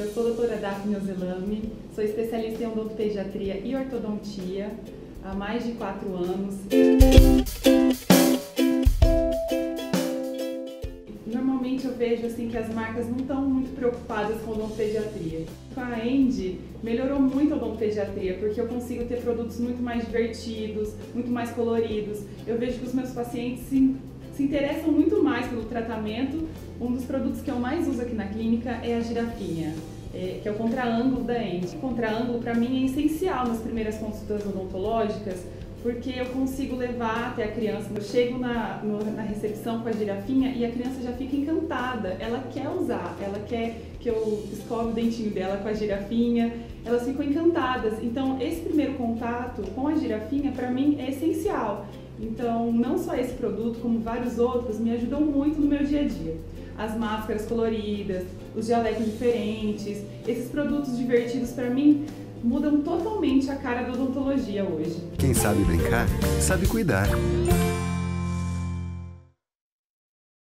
Eu sou a doutora Daphne Ozelami, sou especialista em odontopediatria e ortodontia há mais de quatro anos. Normalmente eu vejo assim que as marcas não estão muito preocupadas com odontopediatria. Com a End melhorou muito a odontopediatria porque eu consigo ter produtos muito mais divertidos, muito mais coloridos. Eu vejo que os meus pacientes se se interessam muito mais pelo tratamento. Um dos produtos que eu mais uso aqui na clínica é a girafinha, é, que é o contraângulo da Ende. O contraângulo para mim é essencial nas primeiras consultas odontológicas, porque eu consigo levar até a criança. Eu chego na, na recepção com a girafinha e a criança já fica encantada. Ela quer usar, ela quer que eu escove o dentinho dela com a girafinha. Elas ficam encantadas. Então, esse primeiro contato com a girafinha, para mim, é essencial. Então, não só esse produto, como vários outros, me ajudam muito no meu dia a dia. As máscaras coloridas, os dialetos diferentes, esses produtos divertidos para mim mudam totalmente a cara da odontologia hoje. Quem sabe brincar, sabe cuidar.